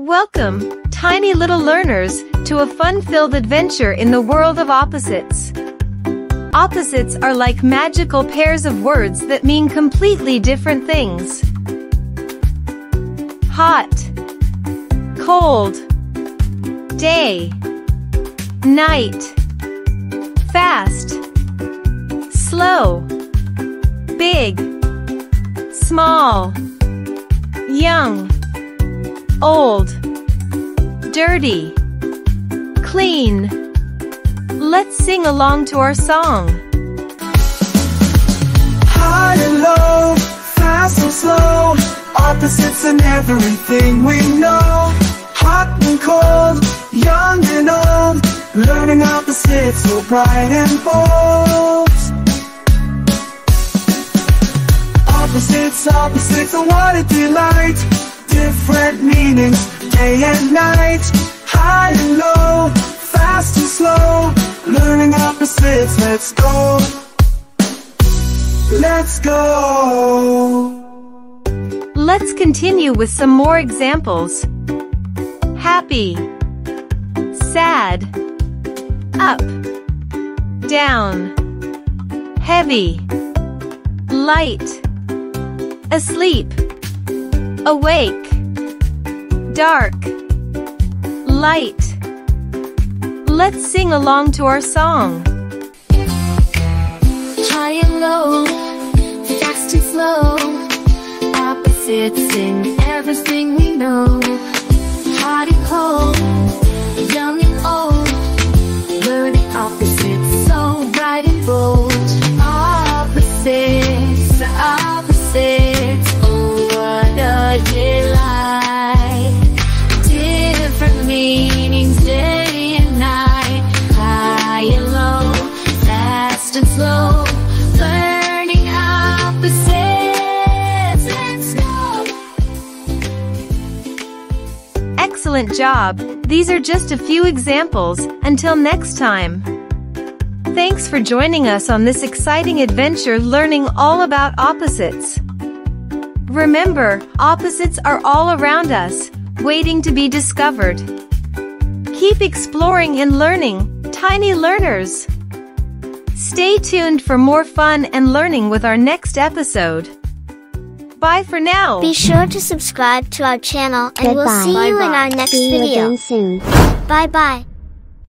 Welcome, tiny little learners, to a fun-filled adventure in the world of opposites. Opposites are like magical pairs of words that mean completely different things. Hot, cold, day, night, fast, slow, big, small, young, old, dirty, clean. Let's sing along to our song. High and low, fast and slow, opposites in everything we know. Hot and cold, young and old, learning opposites so bright and bold. Opposites, opposites, what a delight Different meanings, day and night High and low, fast and slow. Learning opposites, let's go. Let's go. Let's continue with some more examples. Happy, sad, up, down, heavy, light, asleep, awake, dark, light. Let's sing along to our song. High and low, fast and slow, opposites in everything we know. Hot and cold, young and old, learning opposites so bright and bold. Fast and slow, learning opposites. Let's go. Excellent job. These are just a few examples. Until next time. Thanks for joining us on this exciting adventure learning all about opposites. Remember, opposites are all around us, waiting to be discovered. Keep exploring and learning, tiny learners. Stay tuned for more fun and learning with our next episode. Bye for now. Be sure to subscribe to our channel and we'll Goodbye. see you in Bye-bye. our next See video. again soon. Bye bye.